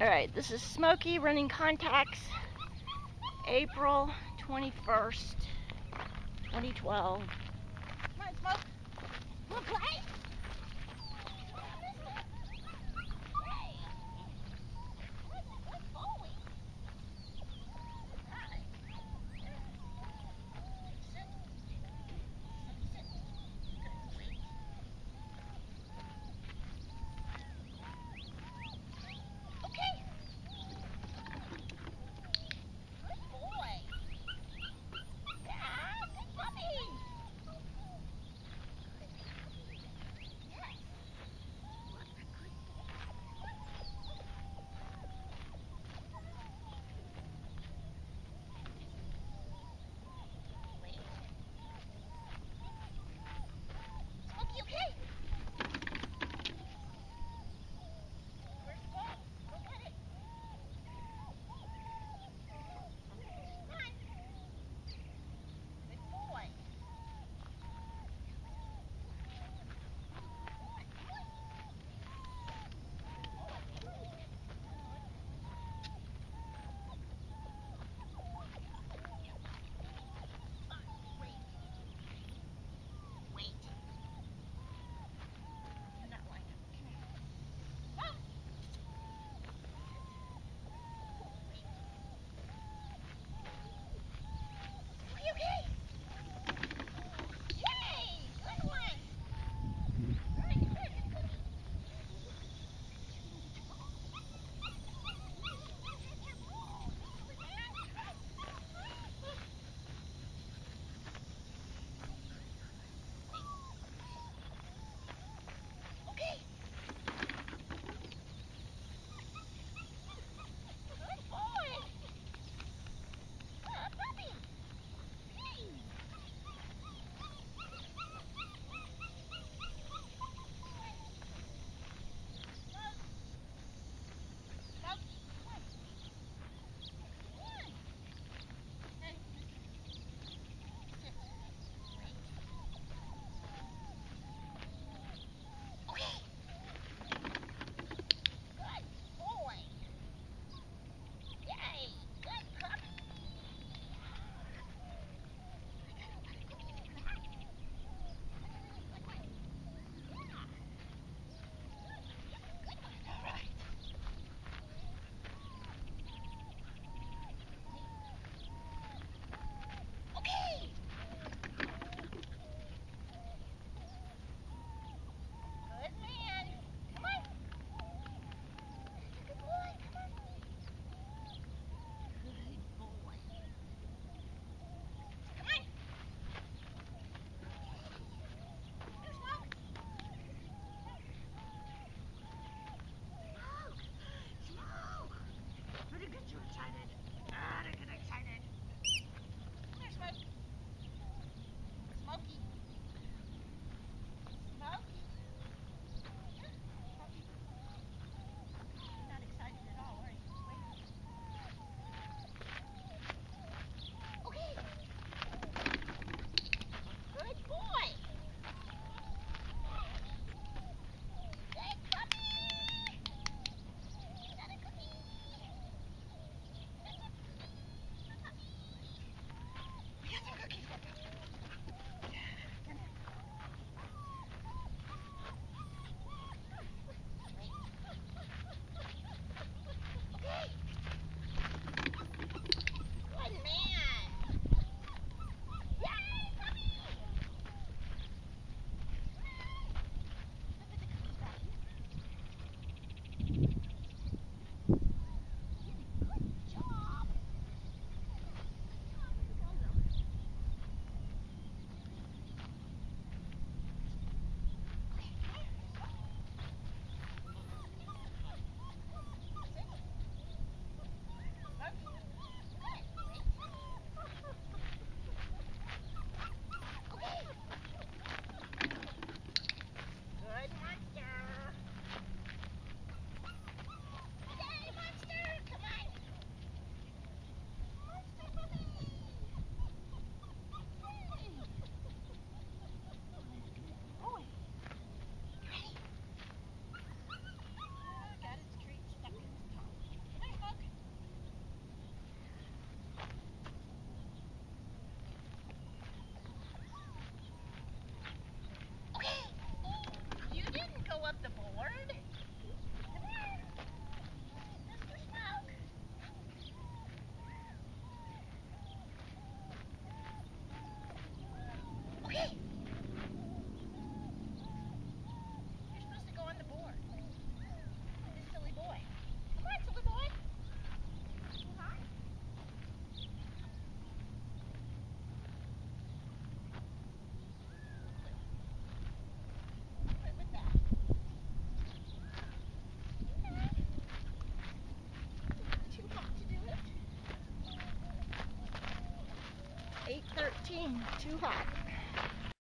Alright, this is Smokey running contacts April 21st, 2012. Come on, Smoke. Play? Hey! too hot.